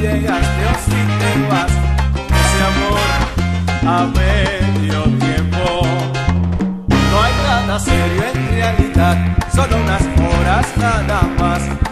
llegas, Dios, si te vas ese amor a medio tiempo. No hay nada serio en realidad, solo unas horas nada más.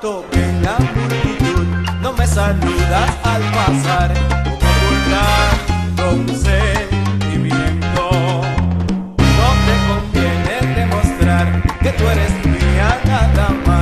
toque la multitud, no me saludas al pasar, como burlar un sentimiento. No te conviene demostrar que tú eres mía nada más.